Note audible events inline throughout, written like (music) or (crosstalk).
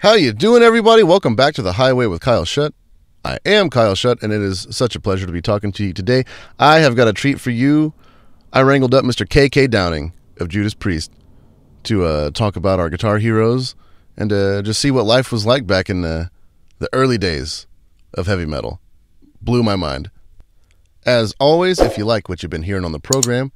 How you doing, everybody? Welcome back to the Highway with Kyle Shutt. I am Kyle Shutt, and it is such a pleasure to be talking to you today. I have got a treat for you. I wrangled up Mr. KK Downing of Judas Priest to uh, talk about our guitar heroes and uh, just see what life was like back in the, the early days of heavy metal. Blew my mind. As always, if you like what you've been hearing on the program,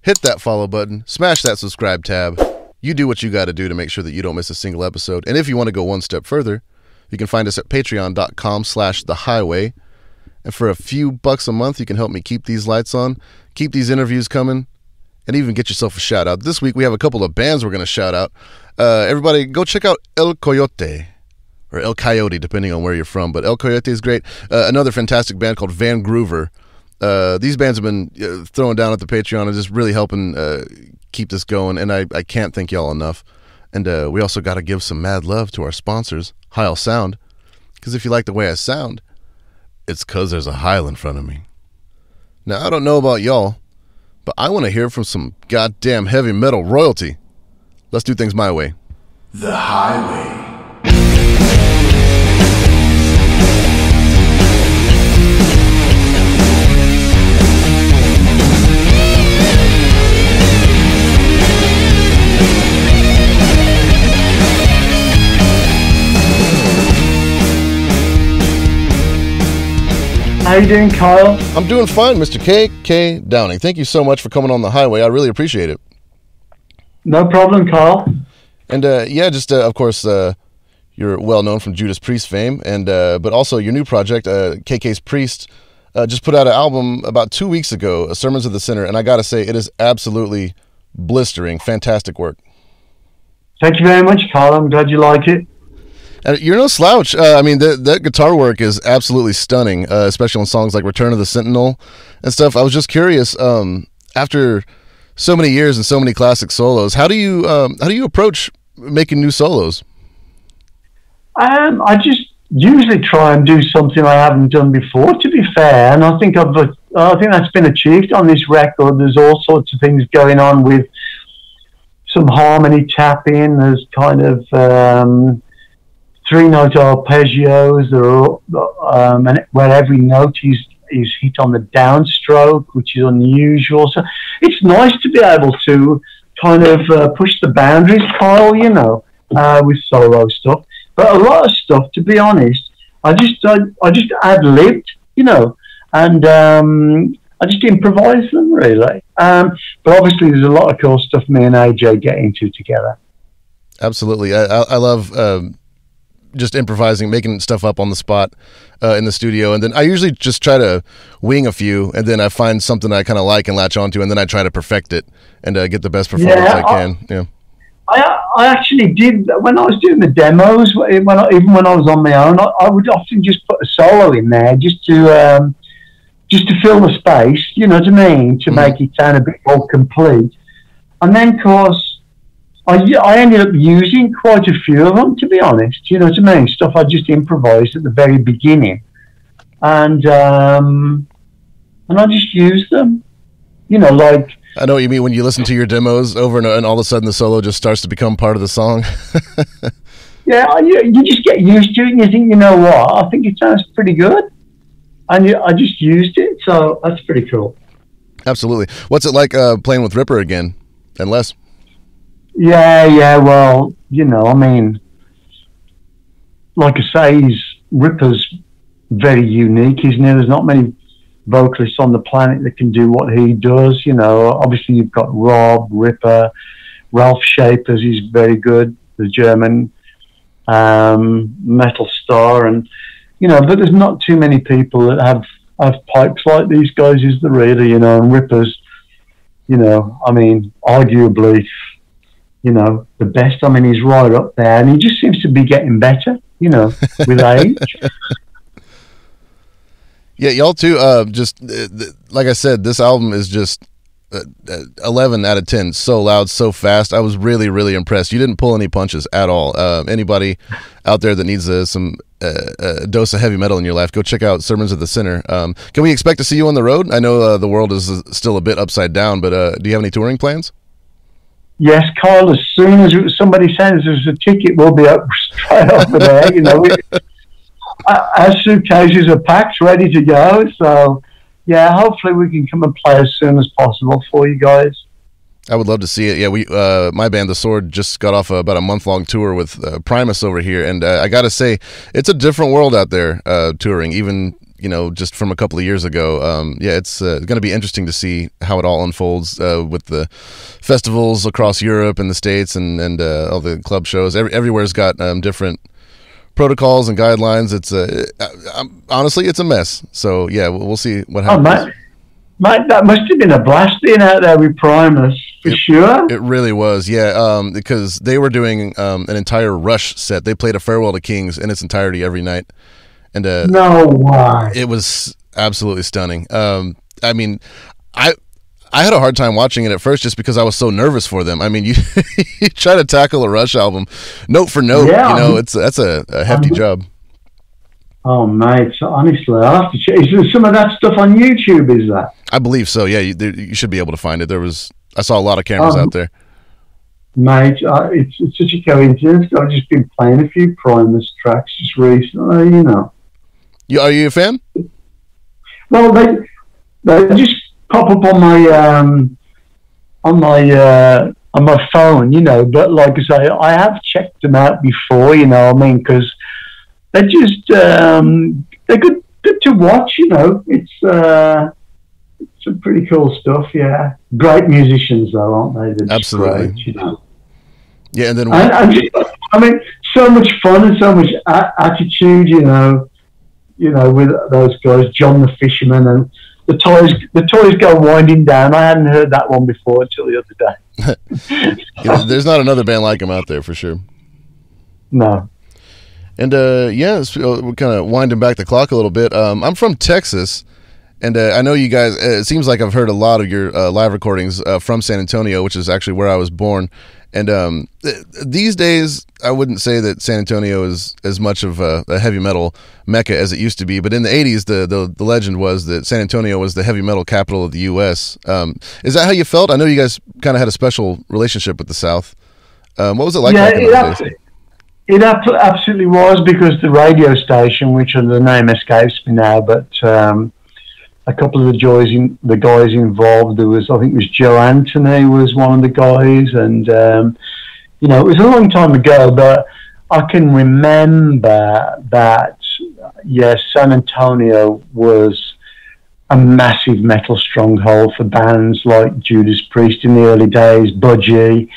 hit that follow button, smash that subscribe tab. You do what you got to do to make sure that you don't miss a single episode. And if you want to go one step further, you can find us at patreon.com slash the highway. And for a few bucks a month, you can help me keep these lights on, keep these interviews coming, and even get yourself a shout out. This week we have a couple of bands we're going to shout out. Uh, everybody, go check out El Coyote or El Coyote, depending on where you're from. But El Coyote is great. Uh, another fantastic band called Van Groover. Uh, these bands have been uh, throwing down at the Patreon and just really helping uh, keep this going. And I, I can't thank y'all enough. And uh, we also got to give some mad love to our sponsors, Heil Sound. Because if you like the way I sound, it's because there's a Heil in front of me. Now, I don't know about y'all, but I want to hear from some goddamn heavy metal royalty. Let's do things my way. The Highway. How you doing, Kyle? I'm doing fine, Mr. KK Downing. Thank you so much for coming on the highway. I really appreciate it. No problem, Kyle. And uh, yeah, just uh, of course, uh, you're well known from Judas Priest fame, and uh, but also your new project, uh, KK's Priest, uh, just put out an album about two weeks ago, Sermons of the Sinner, and I got to say, it is absolutely blistering, fantastic work. Thank you very much, Kyle. I'm glad you like it. And you're no slouch. Uh, I mean, that that guitar work is absolutely stunning, uh, especially on songs like "Return of the Sentinel" and stuff. I was just curious. Um, after so many years and so many classic solos, how do you um, how do you approach making new solos? Um, I just usually try and do something I haven't done before. To be fair, and I think I've uh, I think that's been achieved on this record. There's all sorts of things going on with some harmony tapping. There's kind of um, three note arpeggios are, um, and where every note is is hit on the downstroke, which is unusual. So it's nice to be able to kind of uh, push the boundaries, Kyle. You know, uh, with solo stuff. But a lot of stuff, to be honest, I just I, I just ad libbed, you know, and um, I just improvise them really. Um, but obviously, there's a lot of cool stuff me and AJ get into together. Absolutely, I, I, I love. Um just improvising, making stuff up on the spot uh, in the studio, and then I usually just try to wing a few, and then I find something I kind of like and latch onto, and then I try to perfect it and uh, get the best performance Yeah, I can. yeah, I, I actually did when I was doing the demos. When I, even when I was on my own, I, I would often just put a solo in there just to um, just to fill the space. You know what I mean? To Mhm. make it sound a bit more complete. And then, of course, I, I ended up using quite a few of them. To be honest, you know what I mean? Stuff I just improvised at the very beginning, and um, and I just used them. You know, like I know what you mean when you listen to your demos over and, and all of a sudden the solo just starts to become part of the song. (laughs) Yeah, you, you just get used to it and you think, you know what, I think it sounds pretty good. And you, I just used it, so that's pretty cool. Absolutely. What's it like uh, playing with Ripper again and Les? Yeah, yeah, well, you know, I mean, like I say, he's, Ripper's very unique, isn't he? There's not many vocalists on the planet that can do what he does, you know. Obviously, you've got Rob, Ripper, Ralf Scheepers, he's very good, the German um, metal star, and you know, but there's not too many people that have have pipes like these guys. Is the really, you know, and Rippers, you know, I mean, arguably, you know, the best. I mean, he's right up there, and he just seems to be getting better, you know, with (laughs) age. Yeah, y'all too. Uh, just uh, th- like I said, this album is just uh, uh, 11 out of 10. So loud, so fast. I was really, really impressed. You didn't pull any punches at all. Uh, anybody out there that needs uh, some uh, uh, dose of heavy metal in your life, go check out Sermons of the Sinner. Um, can we expect to see you on the road? I know uh, the world is uh, still a bit upside down, but uh, do you have any touring plans? Yes, Carl, As soon as somebody sends us a ticket, we'll be up (laughs) straight over there. You know, we, our suitcases are packed, ready to go. So, yeah, hopefully we can come and play as soon as possible for you guys. I would love to see it. Yeah, we uh, my band, The Sword, just got off a, about a month long tour with uh, Primus over here, and uh, I got to say, it's a different world out there uh, touring. Even you know, just from a couple of years ago. Um, yeah, it's uh, going to be interesting to see how it all unfolds uh, with the festivals across Europe and the states and and uh, all the club shows. Every, everywhere's got um, different protocols and guidelines. It's a uh, honestly, it's a mess. So yeah, we'll, we'll see what happens. Oh, mate, mate, that must have been a blast being out there with Primus. For it, sure. It really was, yeah. Um, because they were doing um, an entire Rush set. They played a Farewell to Kings in its entirety every night and uh, no way. It was absolutely stunning. Um, I mean, I I had a hard time watching it at first just because I was so nervous for them. I mean, (laughs) you, you try to tackle a Rush album note for note. Yeah, you know, it's that's a, a hefty um, job. Oh mate, honestly, I have to check. Is some of that stuff on YouTube? Is that? I believe so. Yeah, you, there, you should be able to find it. There was I saw a lot of cameras um, out there. Mate, uh, it's, it's such a coincidence. I've just been playing a few Primus tracks just recently. You know. You, are you a fan? Well, they they just pop up on my um, on my uh, on my phone, you know. But like I say, I have checked them out before, you know. I mean, because they're just um, they're good good to watch, you know. It's uh, it's some pretty cool stuff, yeah. Great musicians, though, aren't they? They're Absolutely. Great, you know. Yeah, and then and just, I mean, so much fun and so much a- attitude, you know you know, with those guys, John the Fisherman, and the toys. The toys go winding down. I hadn't heard that one before until the other day. (laughs) yeah, there's not another band like them out there for sure. No. And uh, yeah, uh, we're kind of winding back the clock a little bit. Um, I'm from Texas, and uh, I know you guys. Uh, it seems like I've heard a lot of your uh, live recordings uh, from San Antonio, which is actually where I was born. And um, th- these days, I wouldn't say that San Antonio is as much of a, a, heavy metal mecca as it used to be. But in the '80s, the, the, the legend was that San Antonio was the heavy metal capital of the U.S. Um, is that how you felt? I know you guys kind of had a special relationship with the South. Um, what was it like? Yeah, it, absolutely, it absolutely was because the radio station, which the name escapes me now, but um, a couple of the guys, in, the guys involved. There was, I think, it was Joe Anthony was one of the guys, and um, you know, it was a long time ago, but I can remember that. Yes, San Antonio was a massive metal stronghold for bands like Judas Priest in the early days, Budgie,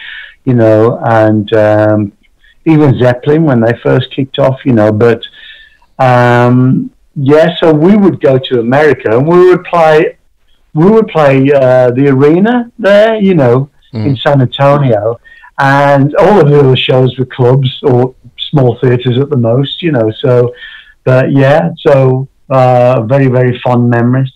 you know, and um, even Zeppelin when they first kicked off, you know, but. Um, yeah, so we would go to America and we would play, we would play uh, the arena there, you know, mm. in San Antonio, and all of the other shows were clubs or small theaters at the most, you know. So, but yeah, so uh, very very fond memories.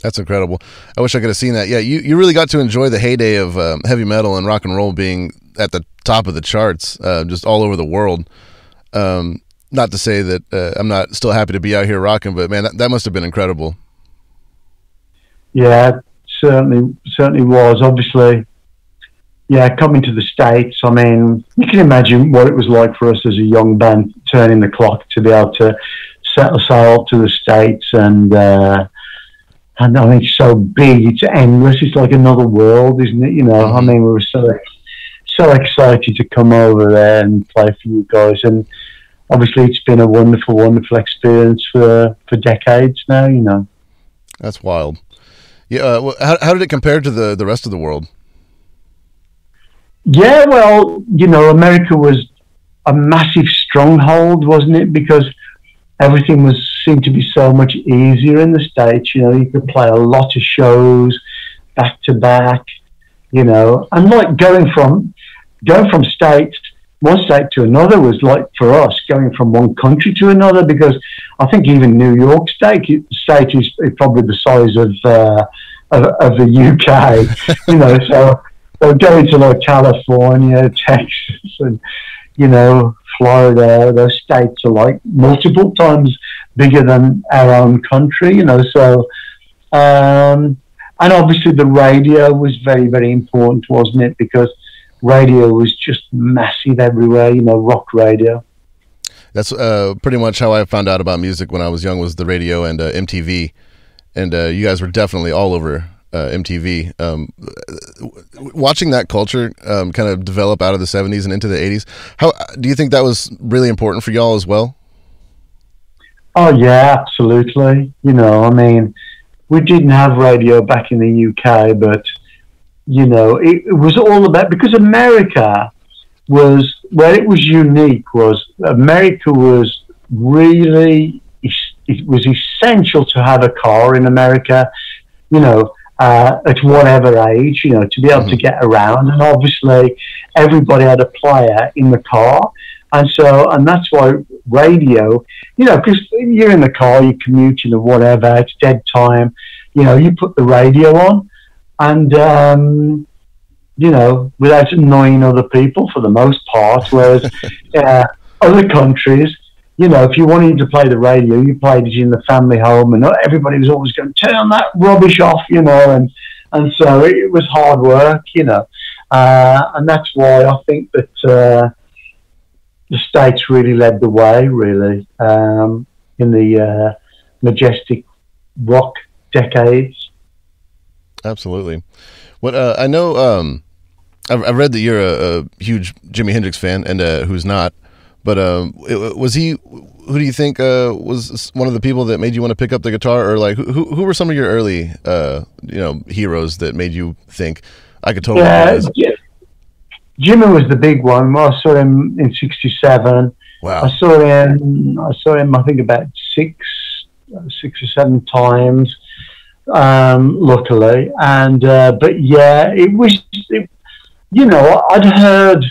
That's incredible. I wish I could have seen that. Yeah, you, you really got to enjoy the heyday of um, heavy metal and rock and roll being at the top of the charts, uh, just all over the world. Um, not to say that uh, I'm not still happy to be out here rocking, but man, that, that must have been incredible. Yeah, certainly, certainly was. Obviously, yeah, coming to the states. I mean, you can imagine what it was like for us as a young band, turning the clock to be able to settle sail to the states, and uh, and I mean, it's so big, it's endless. It's like another world, isn't it? You know, mm-hmm. I mean, we were so so excited to come over there and play for you guys, and obviously it's been a wonderful, wonderful experience for for decades now. You know, that's wild. Yeah, uh, how how did it compare to the the rest of the world? Yeah, well, you know, America was a massive stronghold, wasn't it? Because everything was seemed to be so much easier in the states. You know, you could play a lot of shows back to back. You know, and like going from going from states one state to another was like for us going from one country to another because I think even New York State state is probably the size of uh, of, of, the UK, (laughs) you know. So, going to like California, (laughs) Texas, and you know Florida, those states are like multiple times bigger than our own country, you know. So. Um, and obviously, the radio was very, very important, wasn't it? Because radio was just massive everywhere. You know, rock radio. That's uh, pretty much how I found out about music when I was young. Was the radio and uh, MTV, and uh, you guys were definitely all over uh, MTV. Um, watching that culture um, kind of develop out of the '70s and into the '80s, how do you think that was really important for y'all as well? Oh yeah, absolutely. You know, I mean, we didn't have radio back in the UK, but you know, it, it was all about because America was where it was unique was America was really it was essential to have a car in America. You know, uh, at whatever age, you know, to be able mm-hmm. to get around. And obviously, everybody had a player in the car. And so, and that's why radio, you know, because you're in the car, you're commuting or whatever, it's dead time, you know, you put the radio on and, um, you know, without annoying other people for the most part. Whereas (laughs) uh, other countries, you know, if you wanted to play the radio, you played it in the family home, and everybody was always going to turn that rubbish off, you know, and and so it was hard work, you know, uh, and that's why I think that uh, the states really led the way, really, um, in the uh, majestic rock decades. Absolutely. What uh, I know, um, I've, I've, read that you're a, a huge Jimi Hendrix fan, and uh, who's not. But um, was he? Who do you think uh, was one of the people that made you want to pick up the guitar, or like who who were some of your early uh, you know heroes that made you think I could totally? Yeah, yeah. Jimi was the big one. I saw him in '67. Wow. I saw him. I saw him. I think about six, six or seven times. Um, luckily, and uh, but yeah, it was. It, you know, I'd heard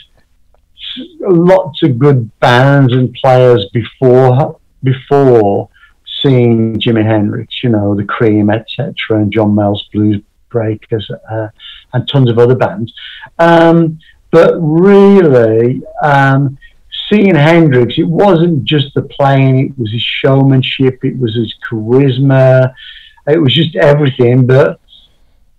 lots of good bands and players before before seeing Jimi Hendrix, you know, the Cream, etc., and John Mayall's Blues Breakers, uh, and tons of other bands. Um, but really, um, seeing Hendrix, it wasn't just the playing; it was his showmanship, it was his charisma, it was just everything. But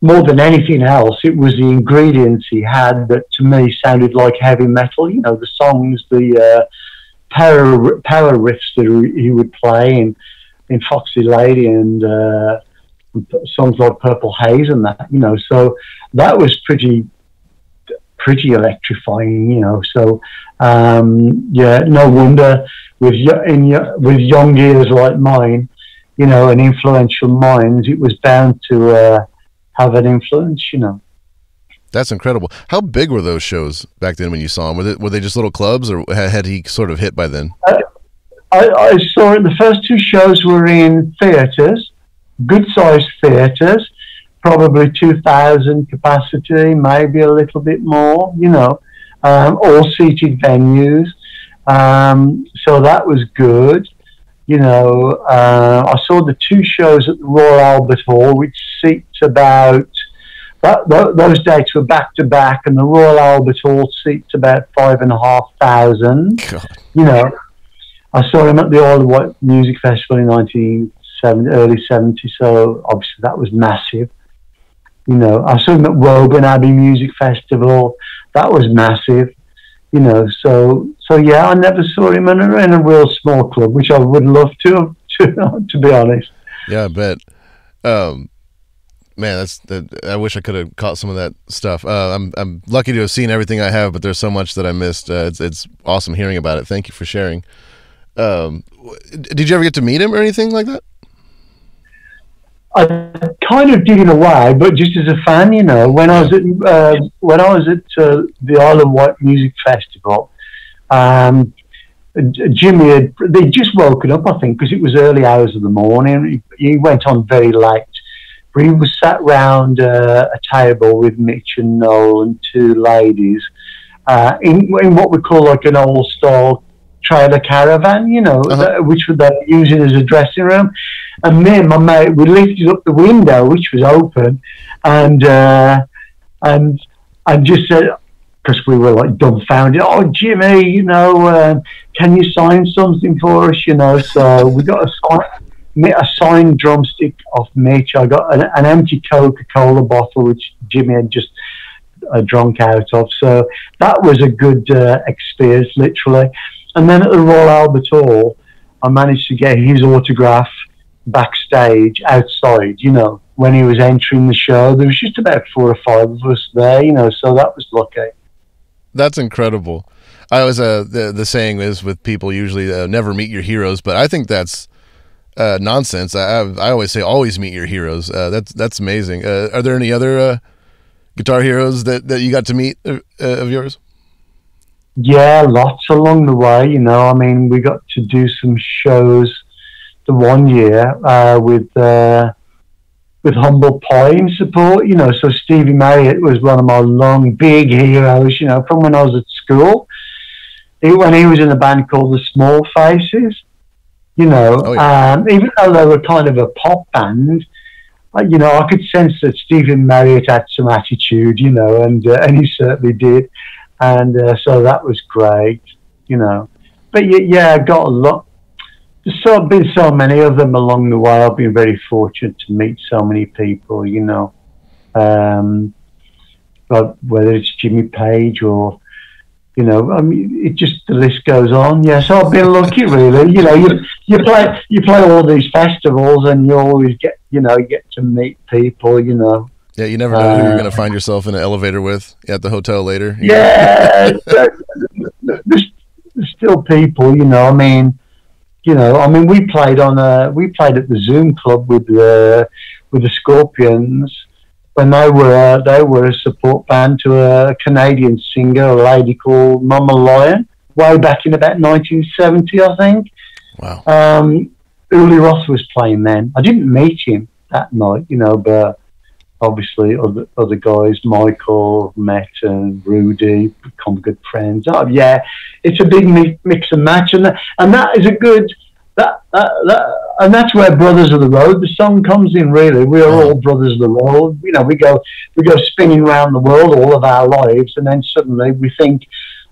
more than anything else, it was the ingredients he had that to me sounded like heavy metal. You know, the songs, the uh, power power riffs that he would play in in Foxy Lady and uh, songs like Purple Haze and that. You know, so that was pretty pretty electrifying. You know, so um, yeah, no wonder with in with young ears like mine, you know, and influential minds, it was bound to. Uh, have an influence, you know. That's incredible. How big were those shows back then when you saw them? Were they, were they just little clubs, or had he sort of hit by then? I, I, I saw it. The first two shows were in theatres, good-sized theatres, probably two thousand capacity, maybe a little bit more. You know, um, all seated venues. Um, so that was good. You know, uh, I saw the two shows at the Royal Albert Hall, which seats about that, those dates were back to back, and the Royal Albert Hall seats about five and a half thousand. You know, I saw him at the of Wight Music Festival in 1970, early 70, so obviously that was massive. You know, I saw him at Woburn Abbey Music Festival, that was massive. You know, so so yeah, I never saw him in a, in a real small club, which I would love to, to, (laughs) to be honest. Yeah, I bet. Um, man, that's that. I wish I could have caught some of that stuff. Uh, I'm I'm lucky to have seen everything I have, but there's so much that I missed. Uh, it's it's awesome hearing about it. Thank you for sharing. Um, did you ever get to meet him or anything like that? I kind of did in a way, but just as a fan, you know, when I was at uh, when I was at uh, the Isle of Wight Music Festival, um, Jimi had they just woken up, I think, because it was early hours of the morning. He, he went on very late, but he was sat round uh, a table with Mitch and Noel and two ladies uh, in, in what we call like an old style trailer caravan, you know, uh-huh. which they were using as a dressing room. And me and my mate, we lifted up the window, which was open, and uh, and and just said, because we were like dumbfounded. Oh, Jimi, you know, uh, can you sign something for us? You know, so we got a a signed drumstick off Mitch. I got an, an empty Coca Cola bottle, which Jimi had just uh, drunk out of. So that was a good uh, experience, literally. And then at the Royal Albert Hall, I managed to get his autograph backstage outside, you know, when he was entering the show. There was just about four or five of us there, you know, so that was lucky. That's incredible. I was uh, the the saying is with people usually uh, never meet your heroes, but I think that's uh, nonsense. I, I, always say always meet your heroes. Uh, that's that's amazing. Uh, are there any other uh, guitar heroes that, that you got to meet uh, of yours? Yeah, lots along the way. You know, I mean, we got to do some shows the one year uh, with uh, with Humble Pie in support. You know, so Stevie Marriott was one of my long, big heroes. You know, from when I was at school. He, when he was in a band called the Small Faces, you know, oh, yeah. um, even though they were kind of a pop band, uh, you know, I could sense that Stephen Marriott had some attitude, you know, and uh, and he certainly did and uh, so that was great, you know. But yeah, yeah, I got a lot. There's so been so many of them along the way. I've been very fortunate to meet so many people, you know. Um, but whether it's Jimmy Page or you know, I mean, it just the list goes on. Yes, yeah, so I've been lucky, really. You know, you you play you play all these festivals, and you always get you know you get to meet people. You know, yeah, you never know uh, who you're going to uh, find yourself in an elevator with at the hotel later. Yeah, (laughs) there's, there's still people, you know. I mean, you know, I mean, we played on a we played at the Zoom Club with the with the Scorpions when they were they were a support band to a Canadian singer, a lady called Mama Lion, way back in about 1970, I think. Wow. Um, Uli Roth was playing then. I didn't meet him that night, you know, but obviously other other guys, Michael, Met, and Rudy, become good friends. Oh yeah, it's a big mix and match, and that, and that is a good. That, that, that, and that's where Brothers of the Road the song comes in. Really, we are all brothers of the road. You know, we go we go spinning around the world all of our lives, and then suddenly we think,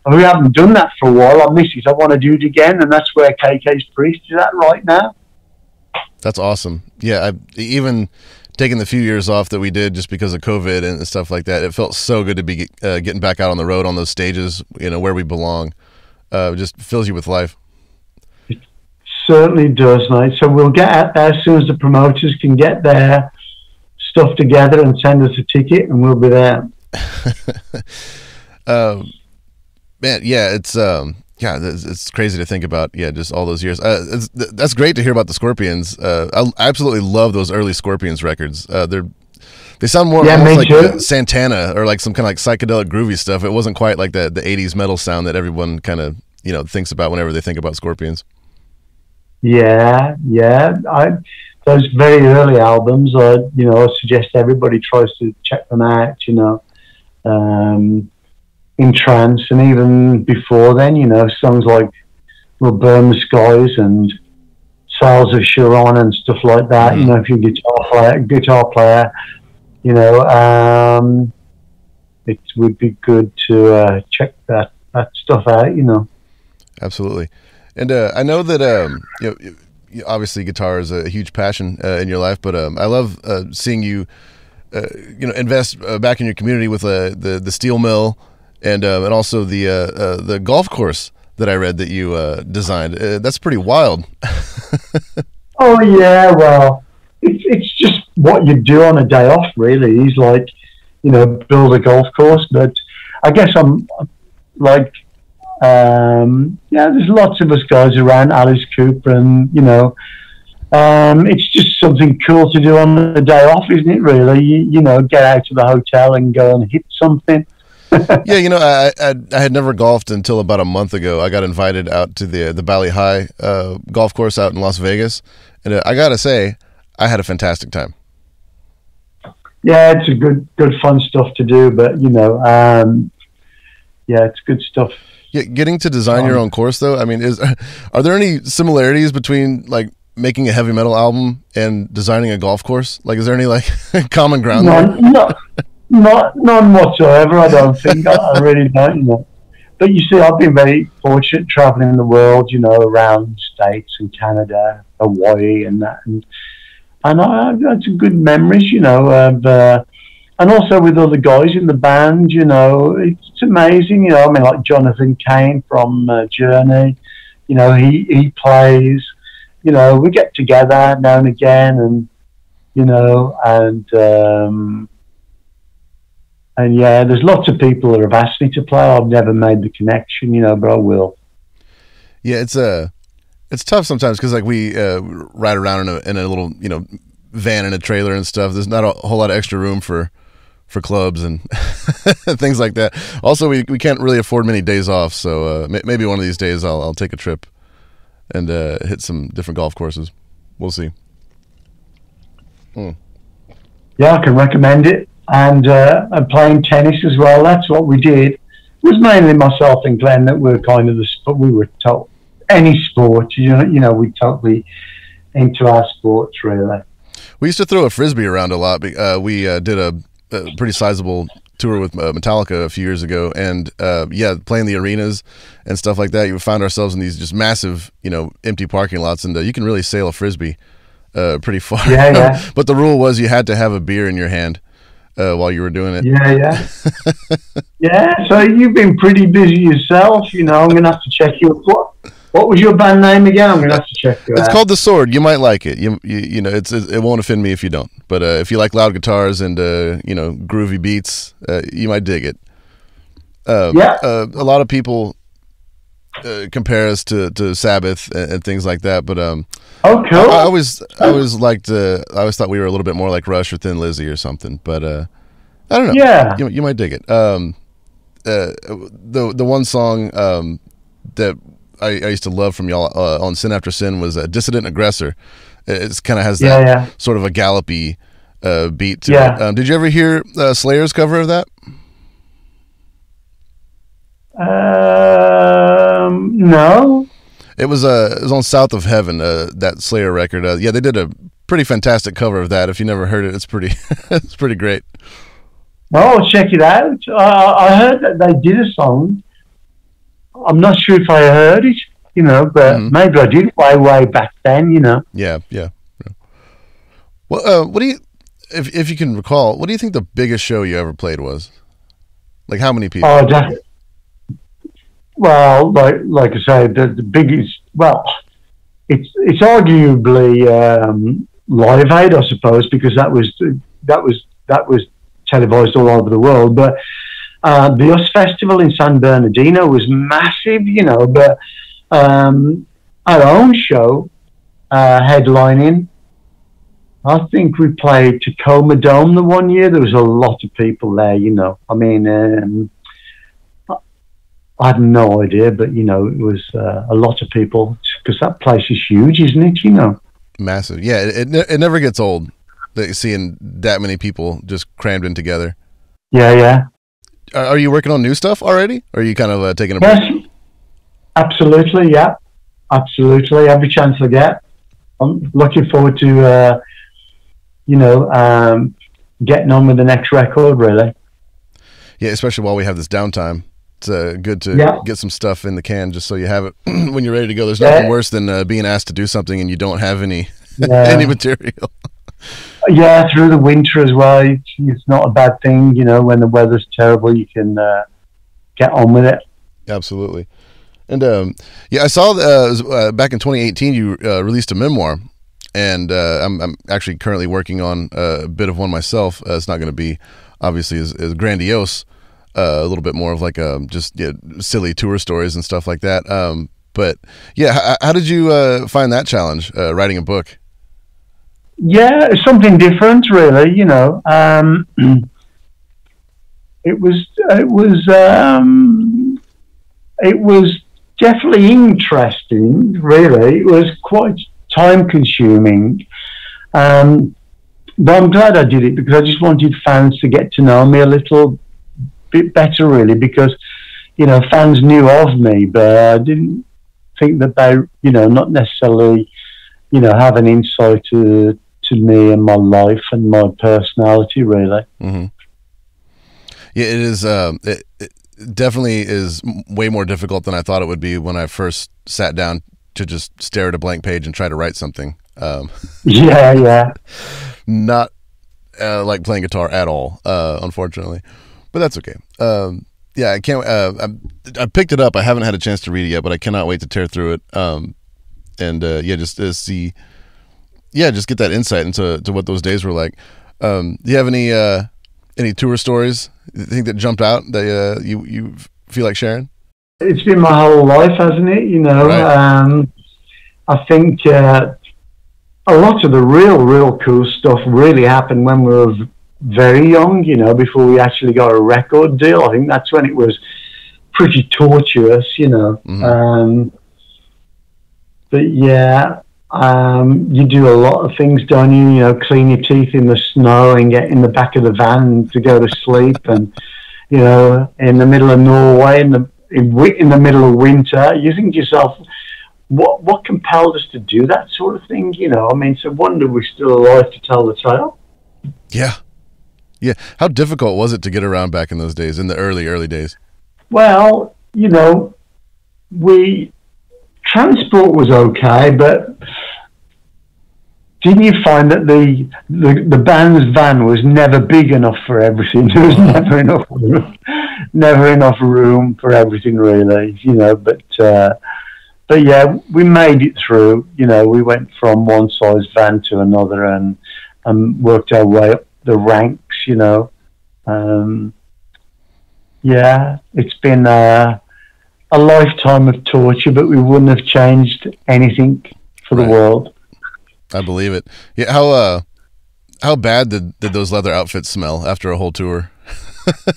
oh, we haven't done that for a while. I miss it. I want to do it again, and that's where KK's Priest is at right now. That's awesome. Yeah, I, even taking the few years off that we did just because of COVID and stuff like that, it felt so good to be uh, getting back out on the road on those stages, you know, where we belong. Uh, just fills you with life. It certainly does, mate. So we'll get out there as soon as the promoters can get their stuff together and send us a ticket, and we'll be there. um, (laughs) man, yeah, it's um, yeah, it's, crazy to think about. Yeah, just all those years. Uh, that's great to hear about the Scorpions. Uh, I absolutely love those early Scorpions records. Uh, they're they sound more yeah, like Santana or like some kind of like psychedelic groovy stuff. It wasn't quite like the the '80s metal sound that everyone kind of you know thinks about whenever they think about Scorpions. Yeah, yeah. I, those very early albums, I you know, I suggest everybody tries to check them out. You know. Um, in trance, and even before then, you know, songs like "Will Burn the Skies" and "Sails of Charon" and stuff like that. Mm-hmm. You know, if you're a guitar player, guitar player, you know, um, it would be good to uh, check that that stuff out. You know, absolutely. And uh, I know that um, you know, obviously guitar is a huge passion uh, in your life, but um, I love uh, seeing you. Uh, you know, invest uh, back in your community with uh, the the steel mill and uh, and also the uh, uh, the golf course that I read that you uh, designed. Uh, that's pretty wild. (laughs) oh yeah, well, it's it's just what you do on a day off. Really, he's like, you know, build a golf course. But I guess I'm like, um, yeah, there's lots of us guys around, Alice Cooper, and you know. Um, it's just something cool to do on the day off, isn't it? Really, you, you know, get out of the hotel and go and hit something yeah, you know, I, I, I had never golfed until about a month ago. I got invited out to the the Bali Hai uh, golf course out in Las Vegas, and uh, I gotta say, I had a fantastic time. Yeah, it's a good good fun stuff to do, but you know, um, yeah, it's good stuff. Yeah, getting to design um, your own course though. I mean, is (laughs) are there any similarities between like making a heavy metal album and designing a golf course? Like, is there any like (laughs) common ground? No, no, not none whatsoever. I don't think. I, really don't. Know. But you see, I've been very fortunate traveling the world. You know, around states and Canada, Hawaii, and that, and and I, that's some good memories. You know, of, uh, and also with other guys in the band, you know, it's amazing. You know, I mean, like Jonathan Cain from uh, Journey, you know, he he plays. You know, we get together now and again, and you know, and um, and yeah, there's lots of people that have asked me to play. I've never made the connection, you know, but I will. Yeah, it's a uh, it's tough sometimes because like we uh, ride around in a, in a little you know van in a trailer and stuff. There's not a whole lot of extra room for for clubs and (laughs) things like that. Also, we, we can't really afford many days off, so uh, maybe one of these days I'll I'll take a trip and uh, hit some different golf courses. We'll see. Hmm. Yeah, I can recommend it and uh, and playing tennis as well. That's what we did. It was mainly myself and Glenn that were kind of the sport. We were told any sport, you know, you know, we totally into our sports really. We used to throw a frisbee around a lot. Uh, we uh, did a, a, pretty sizable tour with uh, Metallica a few years ago, and uh, yeah, playing the arenas and stuff like that. You found ourselves in these just massive, you know, empty parking lots, and uh, you can really sail a frisbee uh, pretty far. Yeah, yeah. (laughs) but the rule was you had to have a beer in your hand uh, while you were doing it. Yeah, yeah, (laughs) yeah. So you've been pretty busy yourself. You know, I'm gonna have to check you. What what was your band name again? I'm gonna have to check you. It's out. called the Sword. You might like it. You you, you know, it's it, won't offend me if you don't. But uh, if you like loud guitars and uh, you know groovy beats, uh, you might dig it. Um, yeah. Uh, a lot of people uh, compare us to, to Sabbath and, and, things like that, but um, Oh, cool. I, I always, I always liked. Uh, I always thought we were a little bit more like Rush or Thin Lizzy or something. But uh, I don't know. Yeah, you, you might dig it. Um, uh, the the one song um, that I, I, used to love from y'all uh, on Sin After Sin was uh, "Dissident Aggressor." It kind of has that yeah, yeah. sort of a gallopy uh, beat to yeah. it. Um, did you ever hear uh, Slayer's cover of that? Um, no. It was uh, it was on South of Heaven, uh, that Slayer record. Uh, yeah, they did a pretty fantastic cover of that. If you never heard it, it's pretty (laughs) it's pretty great. Oh, check it out. Uh, I heard that they did a song. I'm not sure if I heard it, you know, but mm-hmm. maybe I did way way back then, you know. Yeah, yeah. yeah. Well, uh, what do you, if if you can recall, what do you think the biggest show you ever played was? Like how many people? Oh, that, well, like like I say, the, the biggest. Well, it's it's arguably um, Live Aid, I suppose, because that was that was that was televised all over the world. But uh, the US Festival in San Bernardino was massive, you know. But um, our own show, uh, headlining, I think we played Tacoma Dome the one year. There was a lot of people there, you know. I mean. Um, I had no idea, but you know, it was uh, a lot of people because that place is huge, isn't it? You know, massive. Yeah, it it, it never gets old. Seeing that many people just crammed in together. Yeah, yeah. Are, are you working on new stuff already? Or are you kind of uh, taking a yes, break? absolutely. Yeah, absolutely. Every chance I get, I'm looking forward to, uh, you know, um, getting on with the next record. Really. Yeah, especially while we have this downtime it's uh, good to yeah. get some stuff in the can just so you have it (clears throat) when you're ready to go. There's nothing yeah. worse than uh, being asked to do something and you don't have any (laughs) yeah. any material. (laughs) yeah, through the winter as well. It's, not a bad thing, you know. When the weather's terrible, you can uh, get on with it. Absolutely. And um, yeah, I saw uh, uh, back in 2018 you uh, released a memoir, and I'm, I'm, actually currently working on a bit of one myself. it's not going to be obviously as, as grandiose uh, a little bit more of like a, um, just yeah, silly tour stories and stuff like that. Um, but yeah, how, how did you uh, find that challenge uh, writing a book? Yeah, something different, really. You know, um, (clears throat) it was it was um, it was definitely interesting. Really, it was quite time consuming. Um, but I'm glad I did it because I just wanted fans to get to know me a little bit better, really, because you know fans knew of me, but I didn't think that they, you know, not necessarily, you know, have an insight to to me and my life and my personality, really. Mm-hmm. Yeah, it is. Um, it, it definitely is way more difficult than I thought it would be when I first sat down to just stare at a blank page and try to write something. Um, (laughs) yeah, yeah. Not uh, like playing guitar at all, uh, unfortunately. But that's okay. Um, yeah, I can't. Uh, I, I picked it up. I haven't had a chance to read it yet, but I cannot wait to tear through it. Um, and uh, yeah, just to see, yeah, just get that insight into to what those days were like. Um, do you have any uh, any tour stories you think that jumped out that uh, you you feel like sharing? It's been my whole life, hasn't it? You know, Right. um, I think uh, a lot of the real, real cool stuff really happened when we were very young. You know, before we actually got a record deal. I think that's when it was pretty torturous. You know, Mhm. um, but yeah. Um, you do a lot of things, don't you? You know, clean your teeth in the snow and get in the back of the van to go to sleep, and you know, in the middle of Norway, in the in, in the middle of winter, you think to yourself, what what compelled us to do that sort of thing? You know, I mean, it's a wonder we're still alive to tell the tale. Yeah, yeah. How difficult was it to get around back in those days, in the early early days? Well, you know, we transport was okay, but didn't you find that the, the the band's van was never big enough for everything? (laughs) There was never enough room, never enough room for everything, really. You know, but uh, but yeah, we made it through. You know, we went from one size van to another and and worked our way up the ranks. You know. Um, yeah, it's been uh, a lifetime of torture, but we wouldn't have changed anything for the Right. world. I believe it. Yeah. How uh, how bad did did those leather outfits smell after a whole tour? (laughs)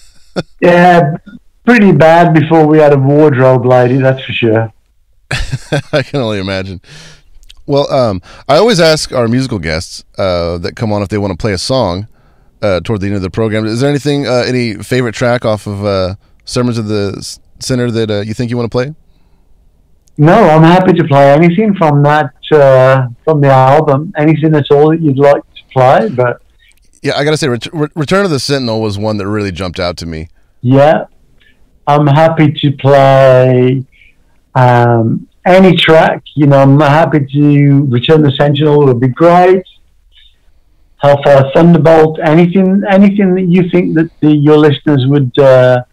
Yeah, pretty bad before we had a wardrobe lady, that's for sure. (laughs) I can only imagine. Well, um, I always ask our musical guests uh, that come on if they want to play a song uh, toward the end of the program. Is there anything, uh, any favorite track off of uh, Sermons of the Sinner that uh, you think you want to play? No, I'm happy to play anything from that uh, from the album. Anything at all that you'd like to play, but Yeah, I gotta say, Ret- Re- Return of the Sentinel was one that really jumped out to me. yeah, I'm happy to play um, any track. You know, I'm happy to Return the Sentinel would be great. Hellfire Thunderbolt, anything, anything that you think that the, your listeners would, uh,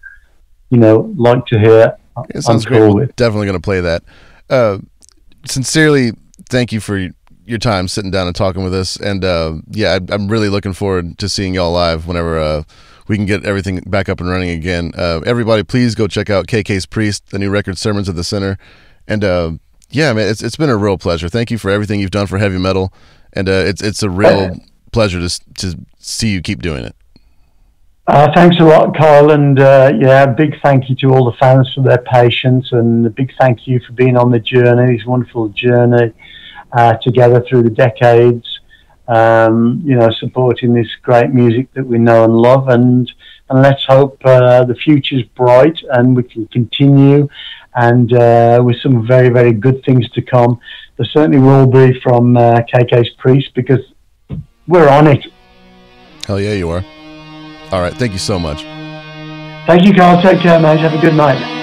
you know, like to hear. It sounds I'm great. cool We're with. definitely gonna play that. Uh, sincerely, thank you for your time sitting down and talking with us. And uh, yeah, I, I'm really looking forward to seeing y'all live whenever uh, we can get everything back up and running again. Uh, everybody, please go check out KK's Priest, the new record Sermons of the Sinner. And uh, yeah, man, it's it's been a real pleasure. Thank you for everything you've done for heavy metal, and uh, it's it's a real (laughs) pleasure to to see you keep doing it. Uh, thanks a lot, Carl, and uh, yeah, big thank you to all the fans for their patience, and a big thank you for being on the journey, this wonderful journey uh, together through the decades. Um, you know, supporting this great music that we know and love, and and let's hope uh, the future's bright and we can continue, and uh, with some very very good things to come. There certainly will be from uh, KK's Priest because we're on it. Hell yeah, you are. All right, thank you so much. Thank you, Carl. Take care, mate. Have a good night.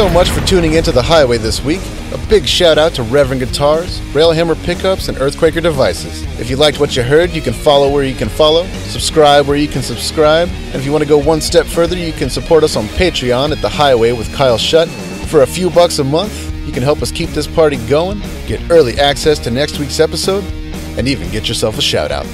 So much for tuning into The High Way this week. A big shout out to Reverend Guitars, Railhammer Pickups, and Earthquaker Devices. If you liked what you heard, you can follow where you can follow, subscribe where you can subscribe, and if you want to go one step further, you can support us on Patreon at The High Way with Kyle Shutt. For a few bucks a month, you can help us keep this party going, get early access to next week's episode, and even get yourself a shout out.